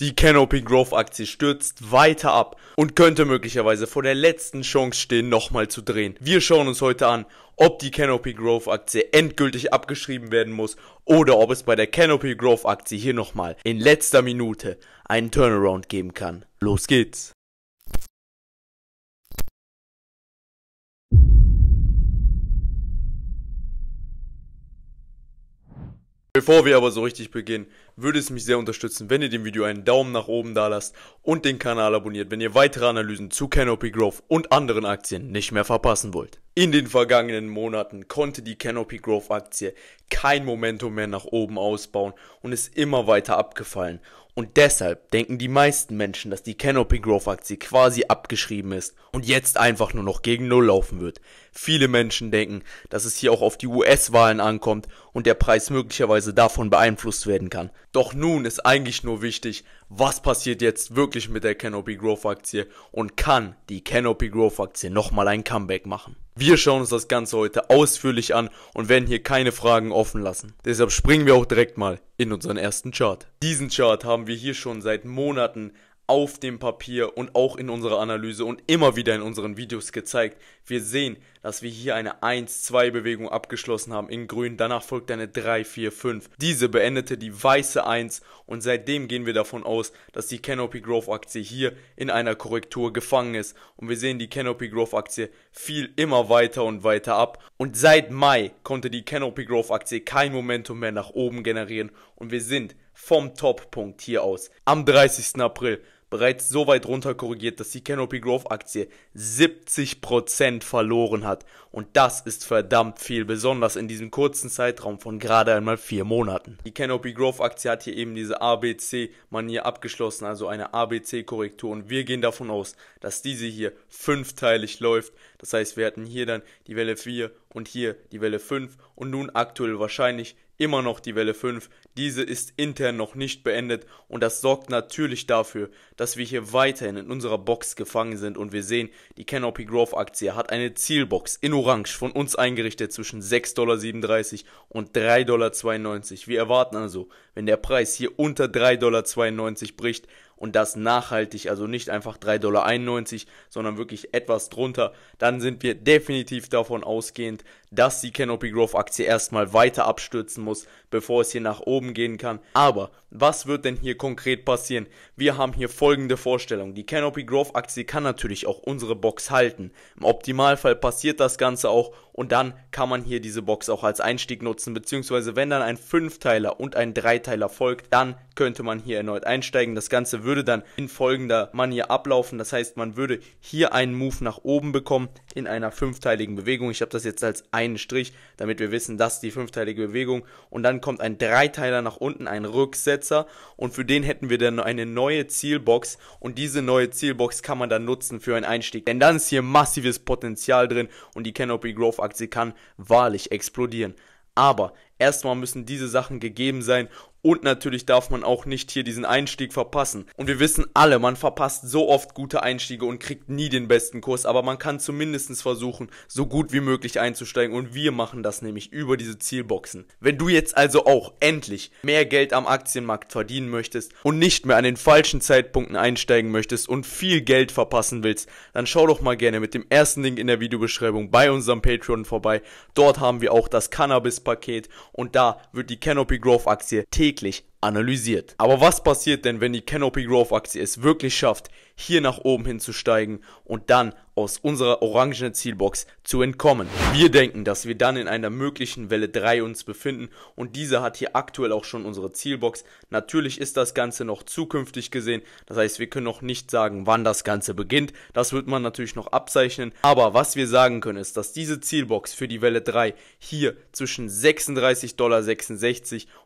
Die Canopy Growth Aktie stürzt weiter ab und könnte möglicherweise vor der letzten Chance stehen, nochmal zu drehen. Wir schauen uns heute an, ob die Canopy Growth Aktie endgültig abgeschrieben werden muss oder ob es bei der Canopy Growth Aktie hier nochmal in letzter Minute einen Turnaround geben kann. Los geht's! Bevor wir aber so richtig beginnen, würde es mich sehr unterstützen, wenn ihr dem Video einen Daumen nach oben da lasst und den Kanal abonniert, wenn ihr weitere Analysen zu Canopy Growth und anderen Aktien nicht mehr verpassen wollt. In den vergangenen Monaten konnte die Canopy Growth Aktie kein Momentum mehr nach oben ausbauen und ist immer weiter abgefallen. Und deshalb denken die meisten Menschen, dass die Canopy Growth Aktie quasi abgeschrieben ist und jetzt einfach nur noch gegen Null laufen wird. Viele Menschen denken, dass es hier auch auf die US-Wahlen ankommt und der Preis möglicherweise davon beeinflusst werden kann. Doch nun ist eigentlich nur wichtig, was passiert jetzt wirklich mit der Canopy Growth Aktie und kann die Canopy Growth Aktie nochmal ein Comeback machen. Wir schauen uns das Ganze heute ausführlich an und werden hier keine Fragen offen lassen. Deshalb springen wir auch direkt mal in unseren ersten Chart. Diesen Chart haben wir hier schon seit Monaten auf dem Papier und auch in unserer Analyse und immer wieder in unseren Videos gezeigt. Wir sehen, dass wir hier eine 1-2-Bewegung abgeschlossen haben in grün, danach folgt eine 3-4-5. Diese beendete die weiße 1 und seitdem gehen wir davon aus, dass die Canopy Growth Aktie hier in einer Korrektur gefangen ist und wir sehen, die Canopy Growth Aktie fiel immer weiter und weiter ab und seit Mai konnte die Canopy Growth Aktie kein Momentum mehr nach oben generieren und wir sind vom Toppunkt hier aus am 30. April bereits so weit runter korrigiert, dass die Canopy Growth Aktie 70% verloren hat. Und das ist verdammt viel, besonders in diesem kurzen Zeitraum von gerade einmal vier Monaten. Die Canopy Growth Aktie hat hier eben diese ABC-Manier abgeschlossen, also eine ABC-Korrektur. Und wir gehen davon aus, dass diese hier fünfteilig läuft. Das heißt, wir hatten hier dann die Welle 4 und hier die Welle 5 und nun aktuell wahrscheinlich immer noch die Welle 5. Diese ist intern noch nicht beendet und das sorgt natürlich dafür, dass wir hier weiterhin in unserer Box gefangen sind und wir sehen, die Canopy Growth Aktie hat eine Zielbox in Orange von uns eingerichtet zwischen 6,37 Dollar und 3,92 Dollar. Wir erwarten also, wenn der Preis hier unter 3,92 Dollar bricht, und das nachhaltig, also nicht einfach 3,91 Dollar, sondern wirklich etwas drunter, dann sind wir definitiv davon ausgehend, dass die Canopy Growth Aktie erstmal weiter abstürzen muss, bevor es hier nach oben gehen kann. Aber was wird denn hier konkret passieren? Wir haben hier folgende Vorstellung. Die Canopy Growth Aktie kann natürlich auch unsere Box halten. Im Optimalfall passiert das Ganze auch und dann kann man hier diese Box auch als Einstieg nutzen, beziehungsweise wenn dann ein Fünfteiler und ein Dreiteiler folgt, dann könnte man hier erneut einsteigen. Das Ganze würde dann in folgender Manier ablaufen. Das heißt, man würde hier einen Move nach oben bekommen in einer fünfteiligen Bewegung. Ich habe das jetzt als einen Strich, damit wir wissen, dass die fünfteilige Bewegung und dann kommt ein Dreiteiler nach unten, ein Rücksetzer und für den hätten wir dann eine neue Zielbox und diese neue Zielbox kann man dann nutzen für einen Einstieg. Denn dann ist hier massives Potenzial drin und die Canopy Growth Aktie kann wahrlich explodieren. Aber erstmal müssen diese Sachen gegeben sein und natürlich darf man auch nicht hier diesen Einstieg verpassen. Und wir wissen alle, man verpasst so oft gute Einstiege und kriegt nie den besten Kurs. Aber man kann zumindest versuchen, so gut wie möglich einzusteigen. Und wir machen das nämlich über diese Zielboxen. Wenn du jetzt also auch endlich mehr Geld am Aktienmarkt verdienen möchtest und nicht mehr an den falschen Zeitpunkten einsteigen möchtest und viel Geld verpassen willst, dann schau doch mal gerne mit dem ersten Link in der Videobeschreibung bei unserem Patreon vorbei. Dort haben wir auch das Cannabis-Paket und da wird die Canopy Growth Aktie täglich analysiert. Aber was passiert denn, wenn die Canopy Growth Aktie es wirklich schafft, hier nach oben hinzusteigen und dann aus unserer orangenen Zielbox zu entkommen. Wir denken, dass wir dann in einer möglichen Welle 3 uns befinden und diese hat hier aktuell auch schon unsere Zielbox. Natürlich ist das Ganze noch zukünftig gesehen, das heißt wir können noch nicht sagen, wann das Ganze beginnt, das wird man natürlich noch abzeichnen, aber was wir sagen können ist, dass diese Zielbox für die Welle 3 hier zwischen 36,66 Dollar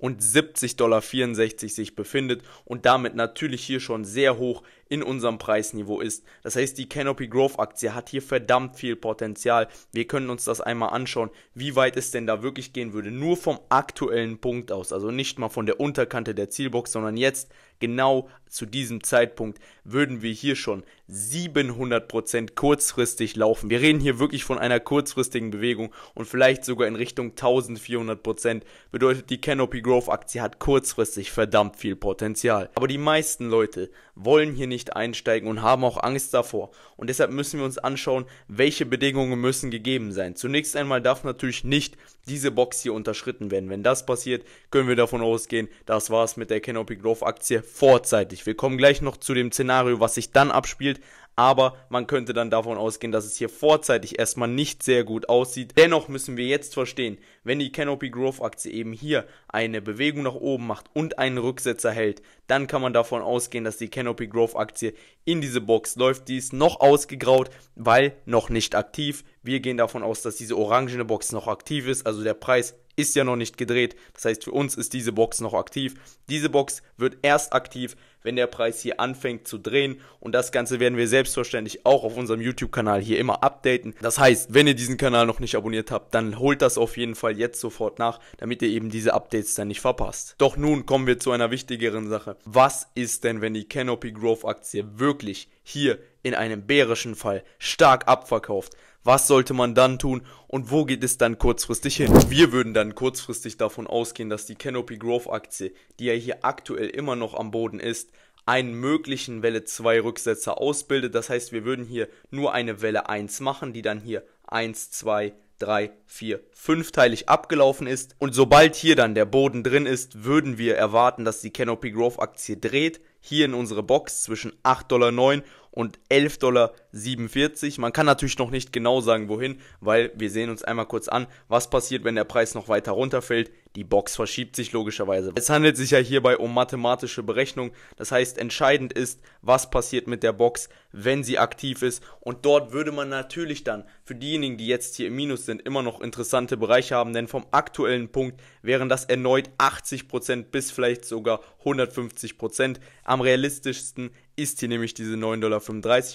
und 70,64 Dollar sich befindet und damit natürlich hier schon sehr hoch in unserem Preisniveau ist. Das heißt, die Canopy Growth Aktie hat hier verdammt viel Potenzial. Wir können uns das einmal anschauen, wie weit es denn da wirklich gehen würde. Nur vom aktuellen Punkt aus, also nicht mal von der Unterkante der Zielbox, sondern jetzt genau zu diesem Zeitpunkt würden wir hier schon 700% kurzfristig laufen. Wir reden hier wirklich von einer kurzfristigen Bewegung und vielleicht sogar in Richtung 1400%. Bedeutet, die Canopy Growth Aktie hat kurzfristig verdammt viel Potenzial. Aber die meisten Leute wollen hier nicht einsteigen und haben auch Angst davor. Und deshalb müssen wir uns anschauen, welche Bedingungen müssen gegeben sein. Zunächst einmal darf natürlich nicht diese Box hier unterschritten werden. Wenn das passiert, können wir davon ausgehen, das war's mit der Canopy Growth Aktie vorzeitig. Wir kommen gleich noch zu dem Szenario, was sich dann abspielt, aber man könnte dann davon ausgehen, dass es hier vorzeitig erstmal nicht sehr gut aussieht. Dennoch müssen wir jetzt verstehen, wenn die Canopy Growth Aktie eben hier eine Bewegung nach oben macht und einen Rücksetzer hält, dann kann man davon ausgehen, dass die Canopy Growth Aktie in diese Box läuft. Die ist noch ausgegraut, weil noch nicht aktiv. Wir gehen davon aus, dass diese orangene Box noch aktiv ist, also der Preis ist ja noch nicht gedreht. Das heißt, für uns ist diese Box noch aktiv. Diese Box wird erst aktiv, wenn der Preis hier anfängt zu drehen. Und das Ganze werden wir selbstverständlich auch auf unserem YouTube-Kanal hier immer updaten. Das heißt, wenn ihr diesen Kanal noch nicht abonniert habt, dann holt das auf jeden Fall jetzt sofort nach, damit ihr eben diese Updates dann nicht verpasst. Doch nun kommen wir zu einer wichtigeren Sache. Was ist denn, wenn die Canopy Growth Aktie wirklich hier in einem bärischen Fall stark abverkauft? Was sollte man dann tun und wo geht es dann kurzfristig hin? Wir würden dann kurzfristig davon ausgehen, dass die Canopy Growth Aktie, die ja hier aktuell immer noch am Boden ist, einen möglichen Welle 2 Rücksetzer ausbildet. Das heißt, wir würden hier nur eine Welle 1 machen, die dann hier 1, 2, 3, 4, 5-teilig abgelaufen ist. Und sobald hier dann der Boden drin ist, würden wir erwarten, dass die Canopy Growth Aktie dreht. Hier in unsere Box zwischen 8,09 Dollar und 11,47 Dollar. Man kann natürlich noch nicht genau sagen, wohin, weil wir sehen uns einmal kurz an, was passiert, wenn der Preis noch weiter runterfällt. Die Box verschiebt sich logischerweise. Es handelt sich ja hierbei um mathematische Berechnung. Das heißt, entscheidend ist, was passiert mit der Box, wenn sie aktiv ist. Und dort würde man natürlich dann für diejenigen, die jetzt hier im Minus sind, immer noch interessante Bereiche haben. Denn vom aktuellen Punkt wären das erneut 80% bis vielleicht sogar 150%. Am realistischsten ist hier nämlich diese 9,35 Dollar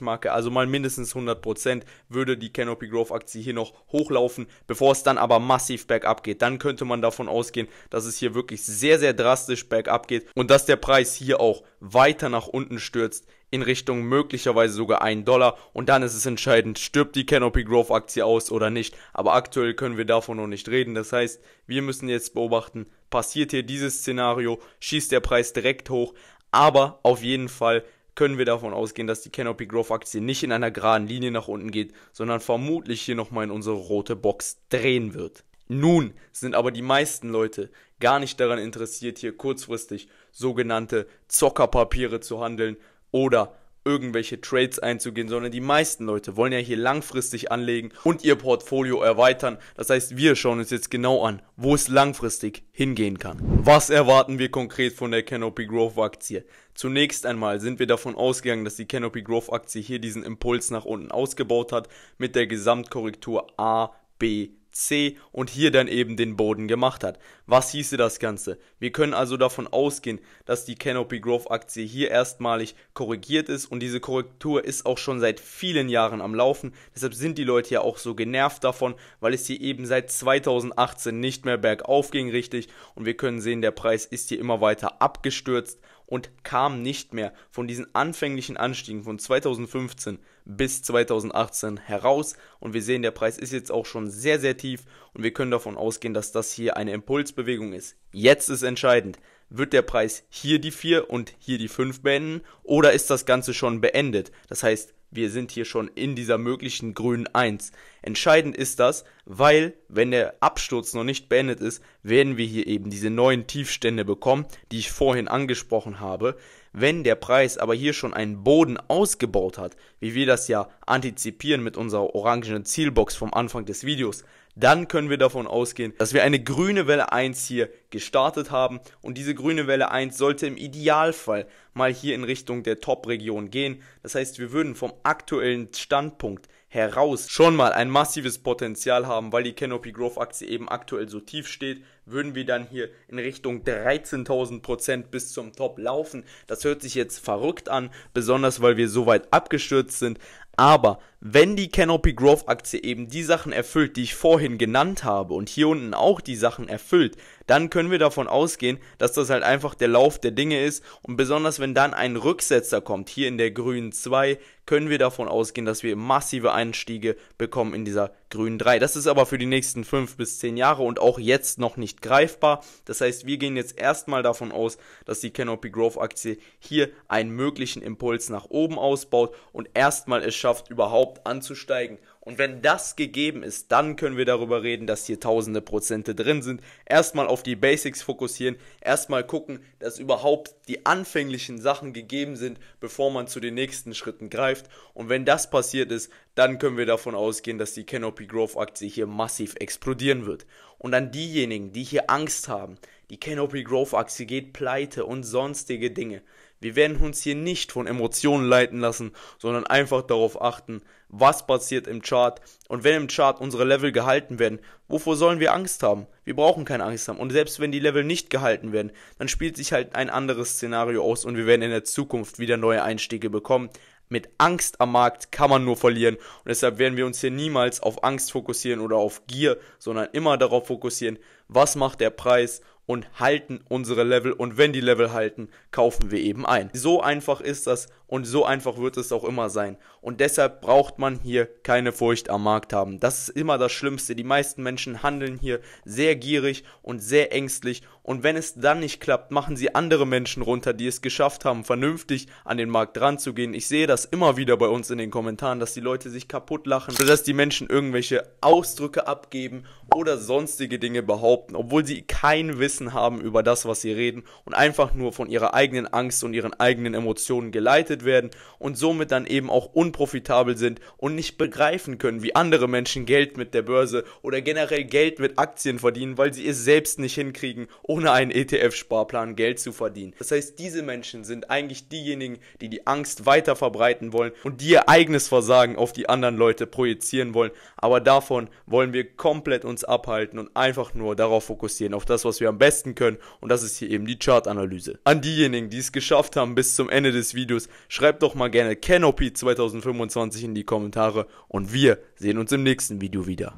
Marke. Also mal mindestens 100% würde die Canopy Growth Aktie hier noch hochlaufen, bevor es dann aber massiv bergab geht. Dann könnte man davon ausgehen, dass es hier wirklich sehr, sehr drastisch bergab geht und dass der Preis hier auch weiter nach unten stürzt in Richtung möglicherweise sogar 1 Dollar und dann ist es entscheidend, stirbt die Canopy Growth Aktie aus oder nicht. Aber aktuell können wir davon noch nicht reden. Das heißt, wir müssen jetzt beobachten, passiert hier dieses Szenario, schießt der Preis direkt hoch, aber auf jeden Fall können wir davon ausgehen, dass die Canopy Growth Aktie nicht in einer geraden Linie nach unten geht, sondern vermutlich hier nochmal in unsere rote Box drehen wird. Nun sind aber die meisten Leute gar nicht daran interessiert, hier kurzfristig sogenannte Zockerpapiere zu handeln oder irgendwelche Trades einzugehen, sondern die meisten Leute wollen ja hier langfristig anlegen und ihr Portfolio erweitern. Das heißt, wir schauen uns jetzt genau an, wo es langfristig hingehen kann. Was erwarten wir konkret von der Canopy Growth Aktie? Zunächst einmal sind wir davon ausgegangen, dass die Canopy Growth Aktie hier diesen Impuls nach unten ausgebaut hat mit der Gesamtkorrektur A, B, C und hier dann eben den Boden gemacht hat. Was hieße das Ganze? Wir können also davon ausgehen, dass die Canopy Growth Aktie hier erstmalig korrigiert ist und diese Korrektur ist auch schon seit vielen Jahren am Laufen. Deshalb sind die Leute ja auch so genervt davon, weil es hier eben seit 2018 nicht mehr bergauf ging richtig und wir können sehen, der Preis ist hier immer weiter abgestürzt und kam nicht mehr von diesen anfänglichen Anstiegen von 2015 bis 2018 heraus. Und wir sehen, der Preis ist jetzt auch schon sehr, sehr tief und wir können davon ausgehen, dass das hier eine Impulsbewegung ist. Jetzt ist entscheidend, wird der Preis hier die 4 und hier die 5 beenden oder ist das Ganze schon beendet? Das heißt, wir sind hier schon in dieser möglichen grünen 1. Entscheidend ist das, weil wenn der Absturz noch nicht beendet ist, werden wir hier eben diese neuen Tiefstände bekommen, die ich vorhin angesprochen habe. Wenn der Preis aber hier schon einen Boden ausgebaut hat, wie wir das ja antizipieren mit unserer orangenen Zielbox vom Anfang des Videos, dann können wir davon ausgehen, dass wir eine grüne Welle 1 hier gestartet haben und diese grüne Welle 1 sollte im Idealfall mal hier in Richtung der Top-Region gehen. Das heißt, wir würden vom aktuellen Standpunkt heraus schon mal ein massives Potenzial haben, weil die Canopy Growth Aktie eben aktuell so tief steht. würden wir dann hier in Richtung 13.000% bis zum Top laufen. Das hört sich jetzt verrückt an, besonders weil wir so weit abgestürzt sind. Aber wenn die Canopy Growth Aktie eben die Sachen erfüllt, die ich vorhin genannt habe und hier unten auch die Sachen erfüllt, dann können wir davon ausgehen, dass das halt einfach der Lauf der Dinge ist und besonders wenn dann ein Rücksetzer kommt, hier in der grünen 2, können wir davon ausgehen, dass wir massive Einstiege bekommen in dieser grünen 3. Das ist aber für die nächsten 5 bis 10 Jahre und auch jetzt noch nicht greifbar. Das heißt, wir gehen jetzt erstmal davon aus, dass die Canopy Growth Aktie hier einen möglichen Impuls nach oben ausbaut und erstmal es schafft, überhaupt anzusteigen. Und wenn das gegeben ist, dann können wir darüber reden, dass hier tausende Prozente drin sind. Erstmal auf die Basics fokussieren, erstmal gucken, dass überhaupt die anfänglichen Sachen gegeben sind, bevor man zu den nächsten Schritten greift. Und wenn das passiert ist, dann können wir davon ausgehen, dass die Canopy Growth Aktie hier massiv explodieren wird. Und an diejenigen, die hier Angst haben, die Canopy Growth Aktie geht pleite und sonstige Dinge. Wir werden uns hier nicht von Emotionen leiten lassen, sondern einfach darauf achten, was passiert im Chart. Und wenn im Chart unsere Level gehalten werden, wovor sollen wir Angst haben? Wir brauchen keine Angst haben. Und selbst wenn die Level nicht gehalten werden, dann spielt sich halt ein anderes Szenario aus und wir werden in der Zukunft wieder neue Einstiege bekommen. Mit Angst am Markt kann man nur verlieren und deshalb werden wir uns hier niemals auf Angst fokussieren oder auf Gier, sondern immer darauf fokussieren, was macht der Preis und halten unsere Level und wenn die Level halten, kaufen wir eben ein. So einfach ist das und so einfach wird es auch immer sein. Und deshalb braucht man hier keine Furcht am Markt haben. Das ist immer das Schlimmste. Die meisten Menschen handeln hier sehr gierig und sehr ängstlich und wenn es dann nicht klappt, machen sie andere Menschen runter, die es geschafft haben, vernünftig an den Markt ranzugehen. Ich sehe das immer wieder bei uns in den Kommentaren, dass die Leute sich kaputt lachen, dass die Menschen irgendwelche Ausdrücke abgeben oder sonstige Dinge behaupten, obwohl sie kein Wissen haben über das, was sie reden und einfach nur von ihrer eigenen Angst und ihren eigenen Emotionen geleitet werden und somit dann eben auch unprofitabel sind und nicht begreifen können, wie andere Menschen Geld mit der Börse oder generell Geld mit Aktien verdienen, weil sie es selbst nicht hinkriegen ohne einen ETF-Sparplan Geld zu verdienen. Das heißt, diese Menschen sind eigentlich diejenigen, die die Angst weiter verbreiten wollen und die ihr eigenes Versagen auf die anderen Leute projizieren wollen. Aber davon wollen wir komplett uns abhalten und einfach nur darauf fokussieren, auf das, was wir am besten können. Und das ist hier eben die Chartanalyse. An diejenigen, die es geschafft haben bis zum Ende des Videos, schreibt doch mal gerne Canopy 2025 in die Kommentare und wir sehen uns im nächsten Video wieder.